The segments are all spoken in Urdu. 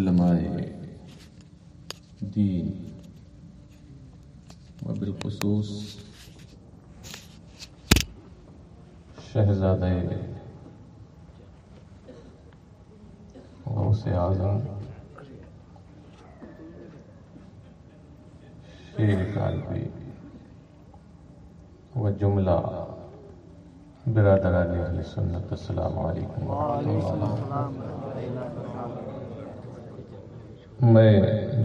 علماء دین وبالخصوص شہزادہ غوث اعظم، شیر کالوی و جملہ برادران اہل سنت، السلام علیکم ورحمۃ اللہ میں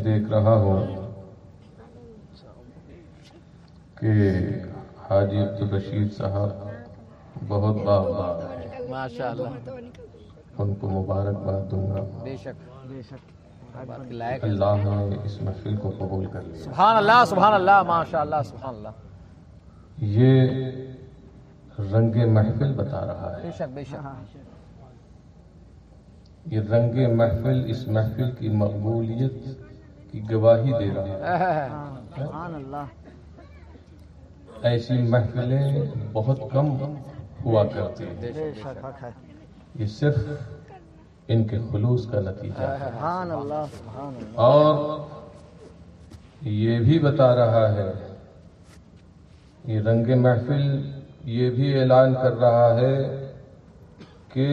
دیکھ رہا ہوں کہ حاجی عبدالرشید صاحب بہت باغباد ہیں۔ ماشاء اللہ ان کو مبارکباد دوں گا۔ بے شک بے شک۔ اللہ نے اس محفل کو قبول کر لیا۔ سبحان اللہ سبحان اللہ ماشاء اللہ سبحان اللہ۔ یہ رنگ محفل بتا رہا ہے۔ بے شک بے شک۔ یہ رنگ محفل اس محفل کی مقبولیت کی گواہی دے رہا ہے۔ ایسی محفلیں بہت کم ہوا کرتی ہیں۔ یہ صرف ان کے خلوص کا نتیجہ ہے۔ اور یہ بھی بتا رہا ہے یہ رنگ محفل یہ بھی اعلان کر رہا ہے کہ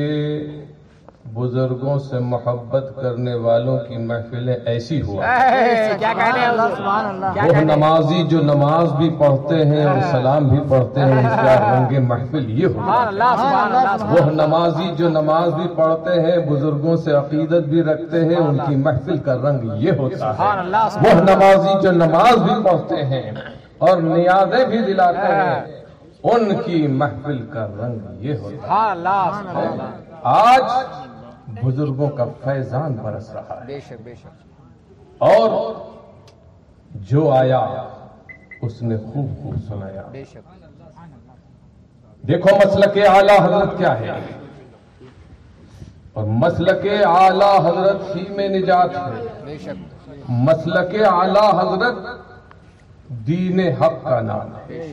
بزرگوں سے محبت کرنے والوں کی محفلیں ایسی ہوا۔ وہ؟ نمازی جو نماز بھی پڑھتے ہیں اور سلام بھی پڑھتے ہیں اس کا رنگ محفل یہ اللہ وہ نمازی جو نماز بھی پڑھتے ہیں بزرگوں سے عقیدت بھی رکھتے ہیں ان کی محفل کا رنگ یہ ہوتا ہے۔ وہ نمازی جو نماز بھی پڑھتے ہیں اور نیازیں بھی دلاتے ہیں ان کی محفل کا رنگ یہ ہوتا ہے۔ آج بزرگوں کا فیضان برس رہا ہے۔ بے شک بے شک۔ اور جو آیا اس نے خوب خوب سنایا۔ بے شک۔ دیکھو مسلک اعلی حضرت کیا ہے۔ اور مسلک اعلی حضرت ہی میں نجات ہے۔ بے شک۔ مسلک اعلی حضرت دین حق کا نام ہے۔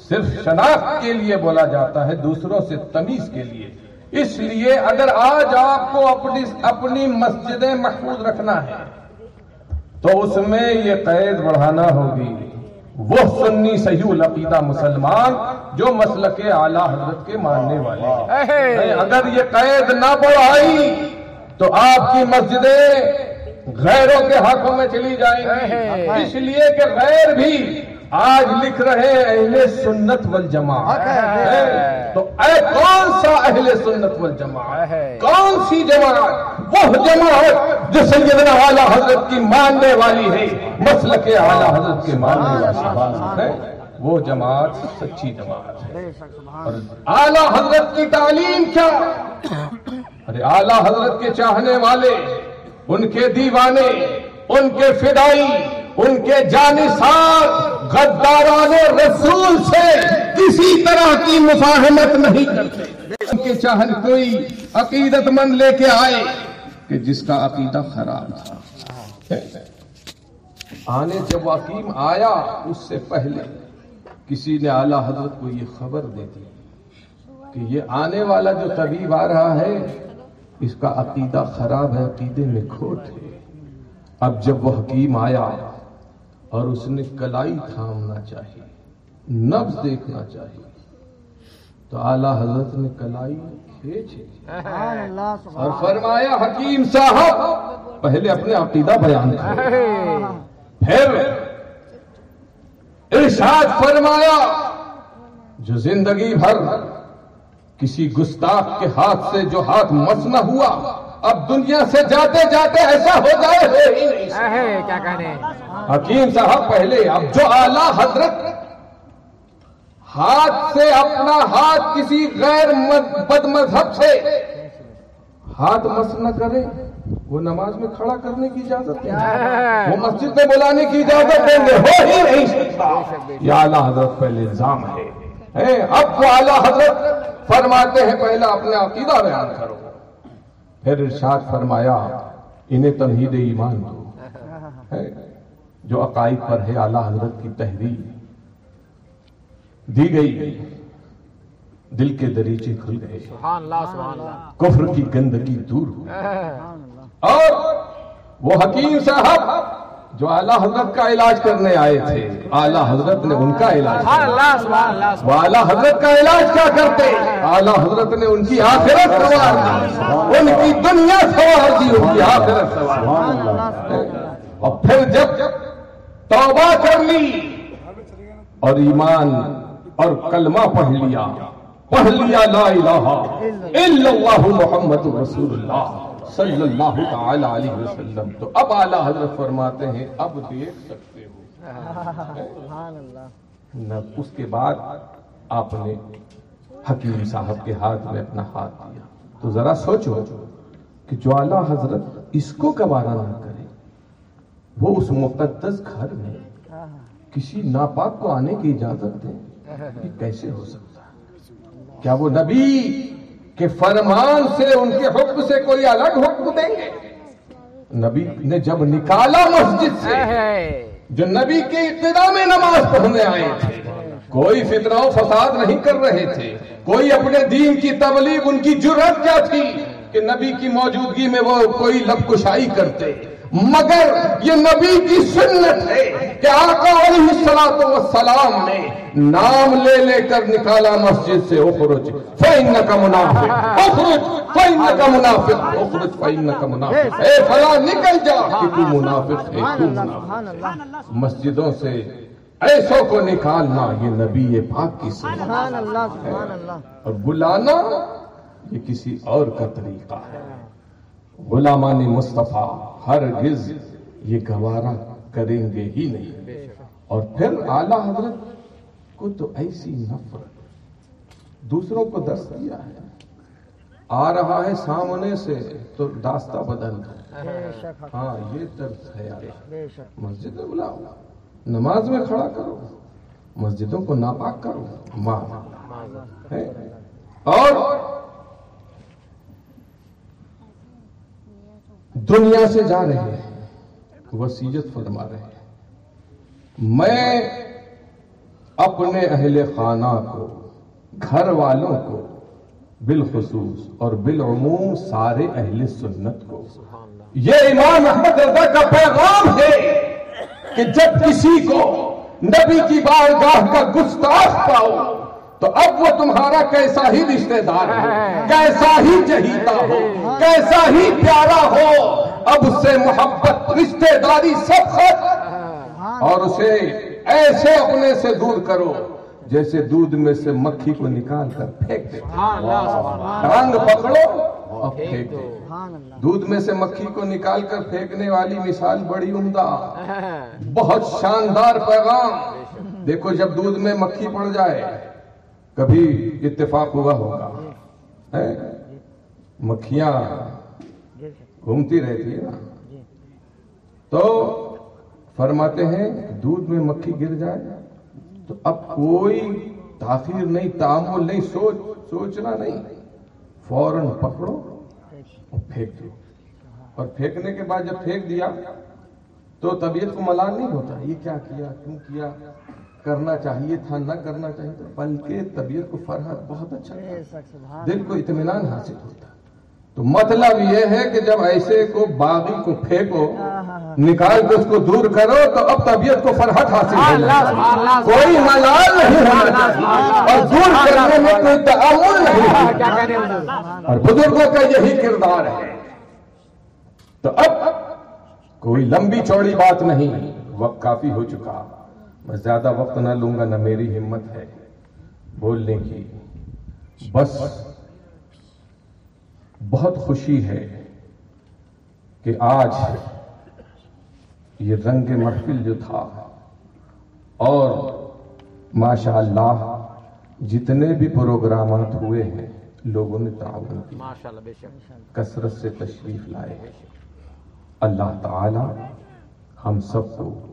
صرف شناخت کے لیے بولا جاتا ہے دوسروں سے تمیز کے لیے۔ اس لیے اگر آج آپ کو اپنی اپنی مسجدیں محفوظ رکھنا ہے تو اس میں یہ قید بڑھانا ہوگی۔ وہ سنی صحیح العقیدہ مسلمان جو مسلک اعلی حضرت کے ماننے والے ہیں۔ اگر یہ قید نہ بڑھائی تو آپ کی مسجدیں غیروں کے ہاتھوں میں چلی جائیں گی۔ اس لیے کہ غیر بھی آج لکھ رہے ہیں اہل سنت والجماعت۔ تو اے کون سا اہل سنت والجماعت؟ کون سی جماعت؟ وہ جماعت جو سیدنا اعلی حضرت کی ماننے والی ہے مسلک اعلی حضرت کے ماننے والی ہے۔ وہ جماعت سچی جماعت ہے۔ اور اعلی حضرت کی تعلیم کیا؟ ارے اعلی حضرت کے چاہنے والے ان کے دیوانے ان کے فدائی ان کے جانسار غداران رسول سے کسی طرح کی مفاہمت نہیں۔ کرتے ان کے کوئی عقیدت مند لے کے آئے کہ جس کا عقیدہ خراب تھا۔ آنے جب حکیم آیا، اس سے پہلے کسی نے اعلی حضرت کو یہ خبر دے دی کہ یہ آنے والا جو طبیب آ رہا ہے، اس کا عقیدہ خراب ہے، عقیدے میں کھوٹ ہے۔ اب جب وہ حکیم آیا اور اس نے کلائی تھامنا چاہیے نبز دیکھنا چاہیے تو اعلی حضرت نے کلائی کھینچی۔ اور فرمایا حکیم صاحب پہلے اپنے عقیدہ بیان کرو۔ پھر ارشاد فرمایا جو زندگی بھر کسی گستاخ کے ہاتھ سے جو ہاتھ مس نہ ہوا اب دنیا سے جاتے جاتے ایسا ہو جائے۔ کیا کہنے؟ حکیم صاحب پہلے اب جو اعلی حضرت ہاتھ سے اپنا ہاتھ کسی غیر بد مذہب سے ہاتھ مس نہ کرے وہ نماز میں کھڑا کرنے کی اجازت ہے۔ وہ مسجد میں بلانے کی اجازت دیں گے۔ ہو ہی نہیں سکتا۔ یہ اعلیٰ حضرت پہلے الزام ہے۔ اب وہ اعلیٰ حضرت فرماتے ہیں پہلا اپنا عقیدہ بیان کرو۔ پھر ارشاد فرمایا انہیں تمہید ایمان دو۔ جو عقائد پر ہے اعلیٰ حضرت کی تحریر۔ دی گئی دل کے دریچے کھل گئے۔ سبحان اللہ سبحان اللہ کفر کی گندگی دور ہوئی۔ اور وہ حکیم صاحب جو اعلیٰ حضرت کا علاج کرنے آئے تھے اعلیٰ حضرت نے ان کا علاج اللہ وہ اعلیٰ حضرت کا علاج کیا کرتے؟ اعلیٰ حضرت نے ان کی آخرت سوار دی۔ ان کی دنیا سوار دی ان کی آخرت سوار اور پھر جب توبہ کر لی اور ایمان اور کلمہ پڑھ لیا پڑھ لیا لا الہ الا اللہ محمد رسول اللہ۔ صلی اللہ تعالی علیہ وسلم. تو اب اعلیٰ حضرت فرماتے ہیں اب دیکھ سکتے ہو. نہ اس کے بعد آپ نے حکیم صاحب کے ہاتھ میں اپنا ہاتھ دیا. تو ذرا سوچو کہ جو اعلیٰ حضرت اس کو گوارا نہ کرے وہ اس مقدس گھر میں کسی ناپاک کو آنے کی اجازت دیں یہ کیسے ہو سکتا ہے؟ کیا وہ نبی کے فرمان سے ان کے حکم سے کوئی الگ حکم دیں گے۔ نبی نے جب نکالا مسجد سے جو نبی کے ابتدا میں نماز پڑھنے آئے تھے کوئی فتنہ و فساد نہیں کر رہے تھے کوئی اپنے دین کی تبلیغ ان کی جرت کیا تھی کہ نبی کی موجودگی میں وہ کوئی لب کشائی کرتے۔ مگر یہ نبی کی سنت ہے کہ آقا علیہ السلام والسلام نے نام لے لے کر نکالا مسجد سے اخرج فإنک منافق۔ اخرج فإنک منافق۔ اخرج فإنک منافق۔ اے فلا نکل جا کہ تو منافق ہے تو منافق مسجدوں سے ایسوں کو نکالنا یہ نبی پاک کی سنت اللہ اور بلانا یہ کسی اور کا طریقہ ہے۔ غلامان مصطفیٰ۔ ہرگز یہ گوارا کریں گے ہی نہیں۔ اور پھر اعلی حضرت کو تو ایسی نفرت دوسروں کو دست دیا ہے۔ آ رہا ہے سامنے سے تو داستہ بدل۔ دو ہاں یہ طرز ہے مسجد میں بلاؤ، نماز میں کھڑا کرو، مسجدوں کو ناپاک کرو۔ ماں اور دنیا سے جا رہے ہیں۔ وسیعت فرما رہے ہیں۔ میں اپنے اہل خانہ کو، گھر والوں کو بالخصوص اور بالعموم سارے اہل سنت کو، یہ امام احمد رضا کا پیغام ہے کہ جب کسی کو نبی کی بارگاہ کا گستاخ پاؤ تو اب وہ تمہارا کیسا ہی رشتہ دار ہو؟ کیسا ہی جہیتا ہو؟ کیسا ہی پیارا ہو؟ اب اس سے محبت رشتہ داری سب خط اور اسے ایسے اپنے سے دور کرو جیسے دودھ میں سے مکھی کو نکال کر پھینک دے رنگ پکڑو اور پھینک اللہ۔ دودھ میں سے مکھی کو نکال کر پھینکنے والی مثال بڑی عمدہ۔ بہت شاندار پیغام۔ دیکھو جب دودھ میں مکھی پڑ جائے کبھی اتفاق ہوا ہوگا۔ مکھیاں گھومتی رہتی ہے نا۔ تو فرماتے ہیں دودھ میں مکھی گر جائے۔ تو اب کوئی تاخیر نہیں، تعامل نہیں، سوچ، سوچنا نہیں۔ فوراً پکڑو اور پھینک دو۔ اور پھینکنے کے بعد جب پھینک دیا تو طبیعت کو ملال نہیں ہوتا۔ یہ کیا کیا؟ کیوں کیا؟ کرنا چاہیے تھا نہ کرنا چاہیے تھا بلکہ طبیعت کو فرحت بہت اچھا سبحان دل کو اطمینان حاصل ہوتا تو مطلب یہ ہے کہ جب ایسے کو باغی کو پھینکو نکال کے اس کو دور کرو تو اب طبیعت کو فرحت حاصل ہو جائے کوئی ملال نہیں ہونا اور دور کرنے میں کوئی تعاون نہیں اور بزرگوں کا یہی کردار ہے۔ تو اب کوئی لمبی چوڑی بات نہیں وقت کافی ہو چکا۔ میں زیادہ وقت نہ لوں گا نہ میری ہمت ہے بولنے کی۔ بس بہت خوشی ہے کہ آج یہ رنگ محفل جو تھا اور ماشاء اللہ جتنے بھی پروگرامات ہوئے ہیں لوگوں نے تعاون کیا۔ شک۔ کثرت سے تشریف لائے۔ اللہ تعالی ہم سب کو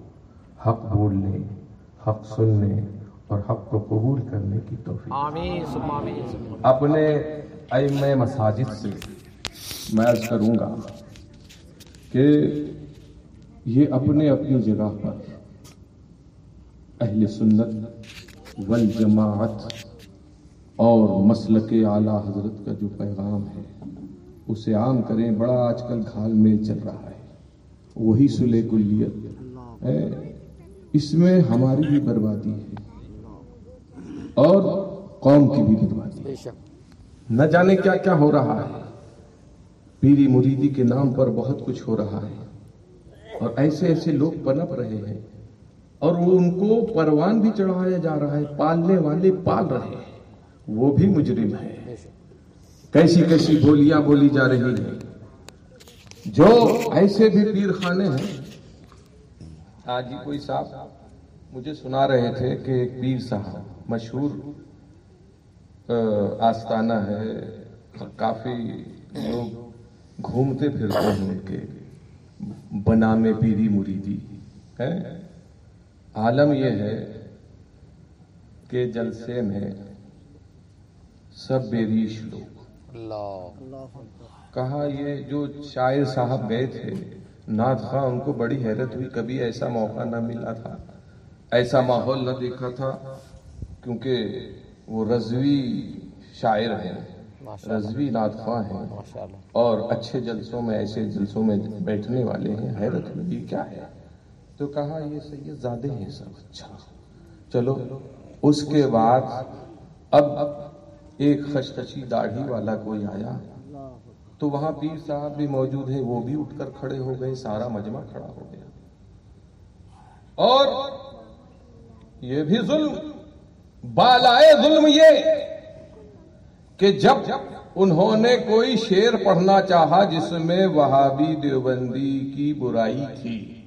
حق بولنے حق سننے اور حق کو قبول کرنے کی توفیق۔ آمین آمین۔ اپنے ائمہ مساجد سے میں عرض کروں گا کہ یہ اپنے اپنی جگہ پر اہل سنت والجماعت اور مسلک اعلی حضرت کا جو پیغام ہے اسے عام کریں۔ بڑا آج کل گھال میل چل رہا ہے۔ وہی سلے کلیت ہے۔ اس میں ہماری بھی بربادی ہے اور قوم کی بھی بربادی ہے۔ نہ جانے کیا کیا ہو رہا ہے۔ پیری مریدی کے نام پر بہت کچھ ہو رہا ہے۔ اور ایسے ایسے لوگ پنپ رہے ہیں۔ اور وہ ان کو پروان بھی چڑھایا جا رہا ہے پالنے والے پال رہے ہیں۔ وہ بھی مجرم ہے کیسی کیسی بولیاں بولی جا رہی ہیں۔ جو ایسے بھی پیر خانے ہیں آج ہی کوئی صاحب مجھے سنا رہے تھے کہ ایک پیر صاحب مشہور آستانہ ہے کافی لوگ گھومتے پھرتے ہیں ان کے بنامے پیری مریدی ہے عالم یہ ہے کہ جلسے میں سب بیریش لوگ۔ کہا یہ جو شاعر صاحب گئے تھے ناد خواہ ان کو بڑی حیرت ہوئی کبھی ایسا موقع نہ ملا تھا۔ ایسا ماحول نہ دیکھا تھا کیونکہ وہ رضوی شاعر ہیں۔ رضوی ناد خواہ ہیں۔ اور اچھے جلسوں میں ایسے جلسوں میں بیٹھنے والے ہیں۔ حیرت ہوئی کیا ہے؟ تو کہا یہ سید زادے ہیں سب؟ اچھا۔ چلو اس کے بعد اب ایک خشخشی داڑھی والا کوئی آیا۔ تو وہاں پیر صاحب بھی موجود ہیں وہ بھی اٹھ کر کھڑے ہو گئے سارا مجمع کھڑا ہو گیا۔ اور یہ بھی ظلم بالائے ظلم یہ کہ جب انہوں نے کوئی شعر پڑھنا چاہا جس میں وہابی دیوبندی کی برائی تھی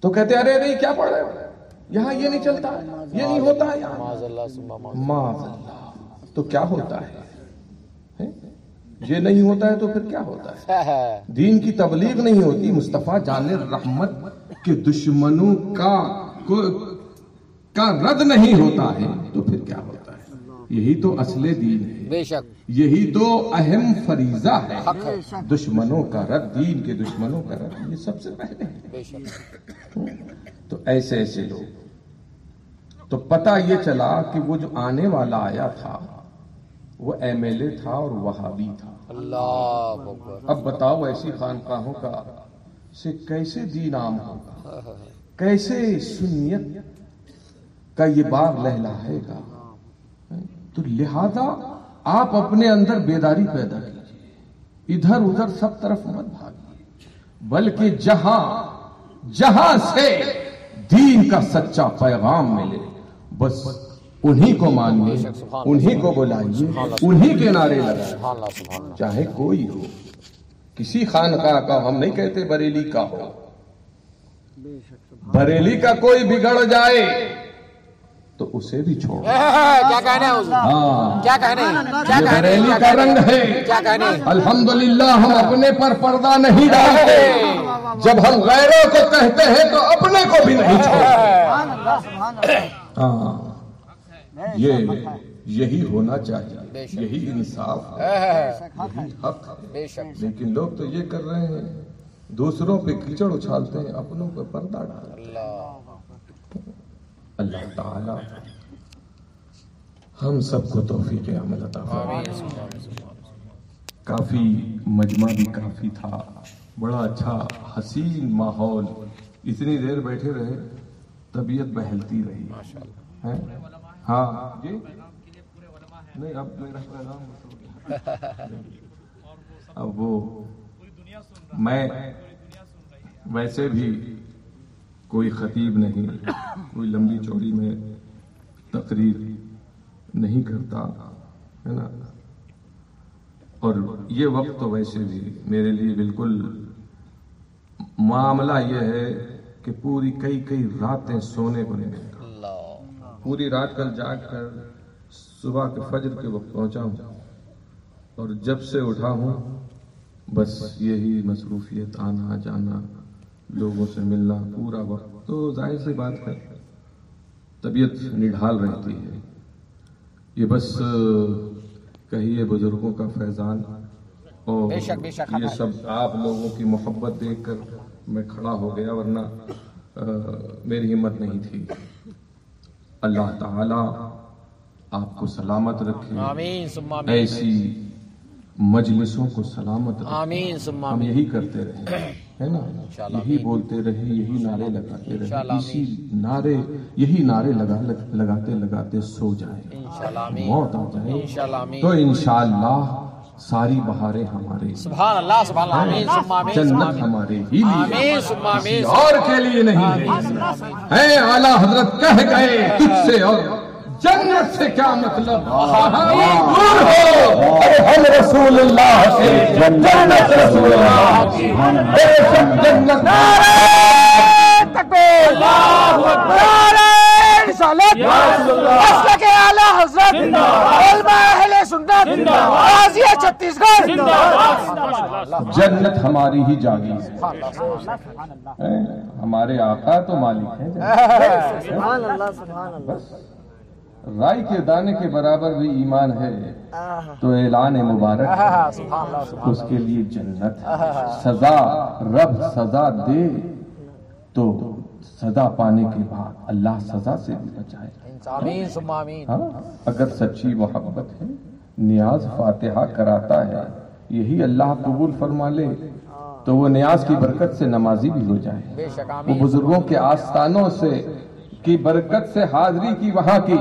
تو کہتے ارے نہیں کیا پڑھ رہے ہو؟ یہاں یہ نہیں چلتا یہ نہیں ہوتا ہے معاذ اللہ۔ تو کیا ہوتا ہے؟ یہ نہیں ہوتا ہے تو پھر کیا ہوتا ہے؟ دین کی تبلیغ نہیں ہوتی مصطفیٰ جان رحمت کے دشمنوں کا رد نہیں ہوتا ہے تو پھر کیا ہوتا ہے؟ یہی تو اصل دین ہے۔ بے شک۔ یہی تو اہم فریضہ ہے۔ دشمنوں کا رد دین کے دشمنوں کا رد یہ سب سے پہلے ہے۔ تو ایسے ایسے لوگ۔ تو پتا یہ چلا کہ وہ جو آنے والا آیا تھا وہ ایم ایل اے تھا اور وہابی تھا۔ اللہ اب بتاؤ ایسی خانقاہوں کا سے کیسے دین عام ہوگا؟ کیسے سنیت کا یہ باغ لہلائے گا؟ تو لہذا آپ اپنے اندر بیداری پیدا کیجیے۔ ادھر ادھر سب طرف مت بھاگیے۔ بلکہ جہاں جہاں سے دین کا سچا پیغام ملے بس انہی کو مانیے انہی کو بلائیے انہی کے نعرے لگائیے۔ چاہے کوئی ہو کسی خانقاہ کا ہم نہیں کہتے بریلی کا ہو۔ بریلی کا کوئی بگڑ جائے تو اسے بھی چھوڑ۔ کیا کہنے ہاں۔ کیا کہنے بریلی کا رنگ ہے۔ الحمدللہ ہم اپنے پر پردہ نہیں ڈالتے۔ جب ہم غیروں کو کہتے ہیں تو اپنے کو بھی نہیں چھوڑتے۔ اللہ ہاں۔ یہ یہی ہونا چاہیے۔ یہی انصاف۔ ہے یہی حق ہے۔ بے شک۔ لیکن لوگ تو یہ کر رہے ہیں۔ دوسروں پہ کیچڑ اچھالتے ہیں اپنوں پہ پردہ ڈالتے ہیں۔ اللہ۔ اللہ تعالی ہم سب کو توفیق عمل عطا فرمائے۔ آمین۔ سبحان سبحان کافی مجمع بھی کافی تھا۔ بڑا اچھا حسین ماحول۔ اتنی دیر بیٹھے رہے طبیعت بہلتی رہی۔ ماشاءاللہ۔ ہیں؟ ہاں جی؟ نہیں اب۔ اب وہ میں ویسے بھی کوئی خطیب نہیں کوئی لمبی چوڑی میں تقریر نہیں کرتا ہے نا؟ اور یہ وقت تو ویسے بھی میرے لیے بالکل معاملہ یہ ہے کہ پوری کئی کئی راتیں سونے کو نہیں پوری رات کل جاگ کر صبح کے فجر کے وقت پہنچا ہوں اور جب سے اٹھا ہوں بس یہی مصروفیت آنا جانا لوگوں سے ملنا پورا وقت تو ظاہر سی بات ہے طبیعت نڈھال رہتی ہے۔ یہ بس کہیے بزرگوں کا فیضان اور بے شک، بے شک، یہ سب آپ لوگوں کی محبت دیکھ کر میں کھڑا ہو گیا ورنہ میری ہمت نہیں تھی۔ اللہ تعالی آپ کو سلامت رکھے۔ آمین آمین۔ ایسی مجلسوں کو سلامت رکھے۔ آمین ہم یہی کرتے رہے ہے نا؟ یہی۔ بولتے رہے یہی نعرے لگاتے رہے۔ اسی نعرے یہی نعرے لگا لگاتے لگاتے سو آمین۔ موت آ جائے۔ تو انشاءاللہ ساری بہاریں ہمارے سبحان اللہ سبحان اللہ آمین ثم آمین جنت ہمارے ہی لیے آمین ثم آمین کسی اور کے لیے نہیں ہے اے اعلی حضرت کہہ گئے تجھ سے اور جنت سے کیا مطلب؟ دور ہو۔ ارے ہم رسول اللہ سے جنت رسول اللہ۔ کی بے شک جنت۔ تکبیر۔ اللہ اکبر۔ رسالت مسلک اعلی حضرت علماء اہل سنت غازی چھتیس گڑھ جنت ہماری ہی جاگی ہے۔ ہمارے آقا تو مالک ہیں۔ سبحان اللہ سبحان اللہ۔ بس۔ رائی کے دانے کے برابر بھی ایمان ہے تو اعلان مبارک ہے۔ اس کے لیے جنت سزا رب سزا دے تو سزا پانے کے بعد اللہ سزا سے بھی بچائے ہاں اگر سچی محبت ہے نیاز فاتحہ کراتا ہے یہی اللہ قبول فرما لے تو وہ نیاز کی برکت سے نمازی بھی ہو جائے۔ وہ بزرگوں کے آستانوں سے کی برکت سے حاضری کی وہاں کی۔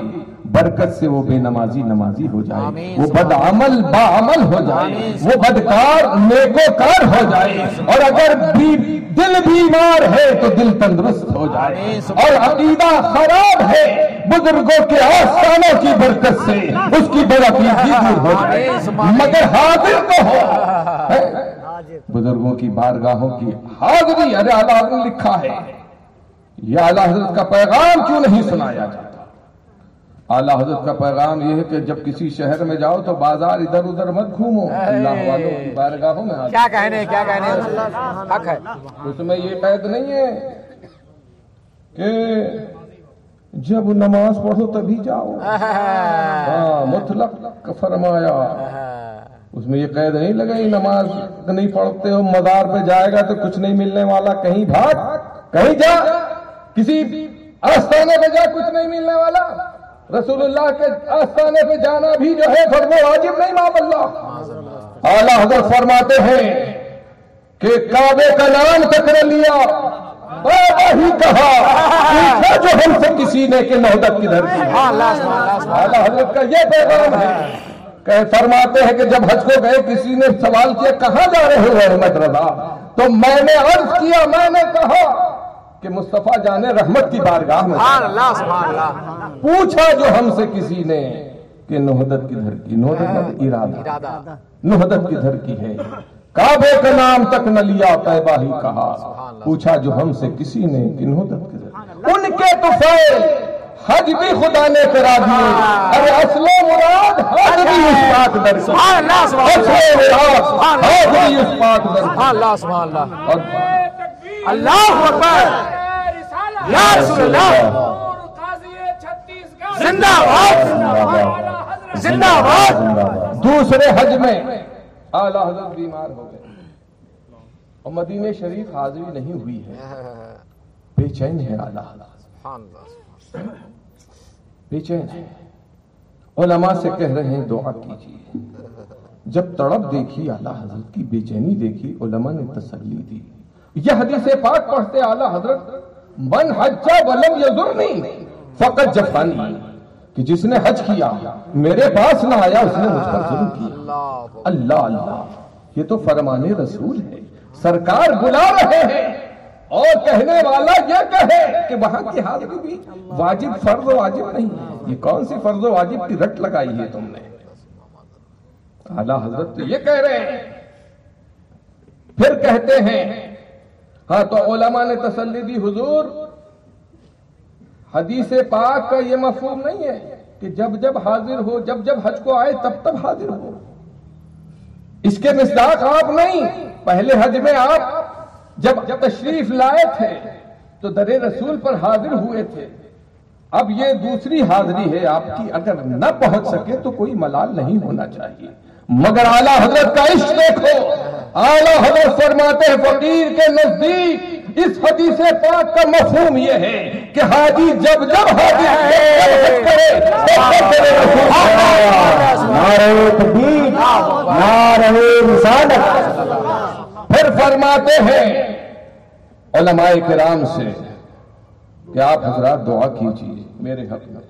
برکت سے وہ بے نمازی نمازی ہو جائے۔ وہ بدعمل باعمل ہو جائے۔ وہ بدکار نیکوکار ہو جائے۔ اور اگر بھی دل بیمار ہے تو دل تندرست ہو جائے۔ اور عقیدہ خراب ہے بزرگوں کے آستانوں کی برکت سے اس کی برعقیدگی دور ہو جائے۔ مگر حاضر تو ہو۔ بزرگوں کی بارگاہوں کی حاضری ارے اعلیٰ حضرت نے لکھا ہے۔ یہ اعلیٰ حضرت کا پیغام کیوں نہیں سنایا جاتا اعلیٰ حضرت کا پیغام یہ ہے کہ جب کسی شہر میں جاؤ تو بازار ادھر ادھر مت گھومو۔ اللہ والوں کی بارگاہوں میں کیا کہنے کیا کہنے حق ہے۔ اس میں یہ قید نہیں ہے کہ جب نماز پڑھو تبھی جاؤ۔ ہاں مطلق فرمایا۔ اس میں یہ قید نہیں لگائی نماز نہیں پڑھتے ہو مزار پہ جائے گا تو کچھ نہیں ملنے والا کہیں بھاگ کہیں جا کسی آستانے پہ جا کچھ نہیں ملنے والا۔ رسول اللہ کے آستانے پہ جانا بھی جو ہے فرض و واجب نہیں مام اللہ۔ اعلیٰ حضرت فرماتے ہیں کہ کعبے کا نام نہ لیا۔ بابا ہی کہا جو ہم سے کسی نے کہ نہدت کی۔ سبحان اعلیٰ حضرت کا یہ پیغام ہے کہ فرماتے ہیں کہ جب حج کو گئے کسی نے سوال کیا کہاں جا رہے ہو احمد رضا؟ تو میں نے عرض کیا میں نے کہا کہ مصطفیٰ جانے رحمت کی بارگاہ میں پوچھا جو ہم سے کسی نے کہ نہدت کی؟ نہدت مطلب ارادہ۔ نہدت کی ہے؟ کعبے کا نام تک نہ لیا طیبہ ہی کہا۔ پوچھا جو ہم سے کسی نے کہ نہدت کدھر؟ ان کے تو فیل۔ حج بھی خدا نے کرا دیے ارے اصل و مراد حج بھی اس پاک در سبحان اللہ سبحان اصل اللہ و مراد حج بھی اس پاک در سبحان اللہ سبحان اللہ۔ اور اللہ اکبر۔ یا رسول اللہ۔ زندہ باد۔ زندہ باد۔ دوسرے حج میں اعلیٰ حضرت بیمار ہو گئے۔ اور مدینہ شریف حاضری نہیں ہوئی ہے۔ بے چین ہے اعلیٰ حضرت۔ سبحان اللہ۔ بے چین ہے علماء سے کہہ رہے ہیں، دعا کیجیے۔ جب تڑپ دیکھی، اعلیٰ حضرت کی بے چینی دیکھی، علماء نے تسلی دی۔ یہ حدیث پاک پڑھتے اعلیٰ حضرت، من حجہ ولم یزرنی فقط جفانی کہ جس نے حج کیا، میرے پاس نہ آیا، اس نے مجھ پر ظلم کیا۔ اللہ اللہ، یہ تو فرمان رسول ہے۔ سرکار بلا رہے ہیں۔ اور کہنے والا یہ کہے کہ وہاں کی حاضری بھی واجب فرض و واجب نہیں ہے۔ یہ کون سی فرض و واجب کی رٹ لگائی ہے تم نے؟ اعلیٰ حضرت تو یہ کہہ رہے ہیں۔ پھر کہتے ہیں ہاں تو علماء نے تسلی دی حضور۔ حدیث پاک کا یہ مفہوم نہیں ہے کہ جب جب حاضر ہو، جب جب حج کو آئے، تب تب حاضر ہو۔ اس کے مصداق آپ نہیں، پہلے حج میں آپ جب تشریف لائے تھے تو در رسول پر حاضر ہوئے تھے۔ اب یہ دوسری حاضری ہے، آپ کی اگر نہ پہنچ سکے تو کوئی ملال نہیں ہونا چاہیے۔ مگر اعلیٰ حضرت کا عشق دیکھو۔ اعلیٰ حضرت فرماتے ہیں، فقیر کے نزدیک اس حدیث پاک کا مفہوم یہ ہے کہ حاجی جب جب حاجی کرے نعرہ تکبیر نعرہ رسالت۔ فرماتے ہیں۔ علماء کرام سے کہ آپ حضرات دعا کیجیے میرے حق میں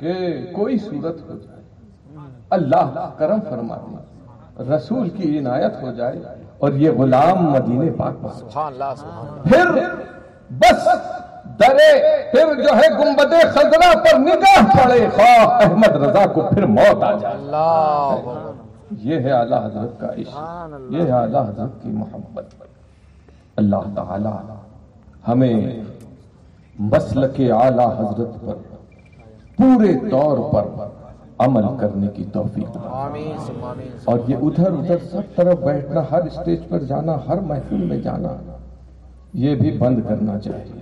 کہ کوئی صورت ہو جائے اللہ کرم فرما دے رسول کی عنایت ہو جائے اور یہ غلام مدینے پاک سبحان اللہ سبحان پھر بس درے پھر جو ہے گنبد خزرہ پر نگاہ پڑے خواہ احمد رضا کو پھر موت آ جائے۔ اللہ۔ یہ ہے اعلی حضرت کا عشق یہ ہے اعلی حضرت کی محبت۔ اللہ تعالی ہمیں مسلک اعلی حضرت پر پورے طور پر عمل کرنے کی توفیق اور یہ ادھر ادھر سب طرف بیٹھنا ہر اسٹیج پر جانا ہر محفل میں جانا یہ بھی بند کرنا چاہیے۔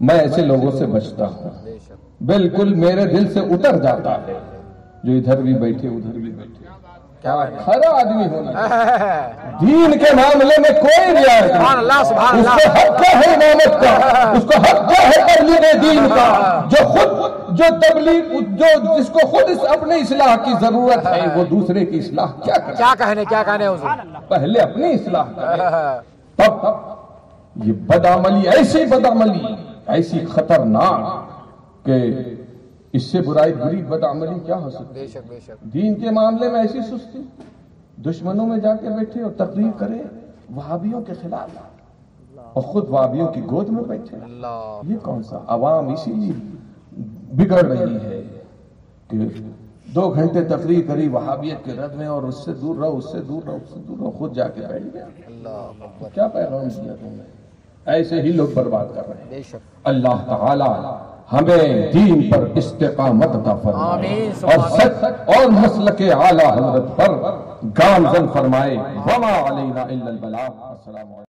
میں ایسے لوگوں سے بچتا ہوں بالکل میرے دل سے اتر جاتا ہے جو ادھر بھی بیٹھے ادھر بھی بیٹھے۔ کھرا آدمی ہونا دین کے معاملے میں کوئی رعایت نہیں۔ اس کو حق کیا ہے امامت کا اس کو حق کیا ہے تبلیغ دین کا۔ جو خود جو تبلیغ جو جس کو خود اس اپنی اصلاح کی ضرورت ہے وہ دوسرے کی اصلاح کیا کرے؟ کیا کہنے کیا کہنے حضور؟ پہلے اپنی اصلاح کرے۔ تب۔ یہ بدعملی ایسی بدعملی ایسی خطرناک کہ اس سے برائی بری بدعملی کیا ہو سکتی؟ بے شک بے شک۔ دین کے معاملے میں ایسی سستی؟ دشمنوں میں جا کے بیٹھے اور تقریر کرے وہابیوں کے خلاف اور خود وہابیوں کی گود میں بیٹھے۔ یہ کون سا عوام اسی لیے بگڑ رہی ہے کہ دو گھنٹے تقریر کری وہابیت کے رد میں اور اس سے دور رہو اس سے دور رہو اس سے دور رہو خود جا کے بیٹھ گیا۔ کیا پیغام دیا تم نے؟ ایسے ہی لوگ برباد کر رہے ہیں۔ اللہ تعالی ہمیں دین پر استقامت عطا فرمائے۔ اور سچ اور مسلک اعلی حضرت پر گامزن فرمائے۔ وما علینا الا البلاغ۔ السلام علیکم۔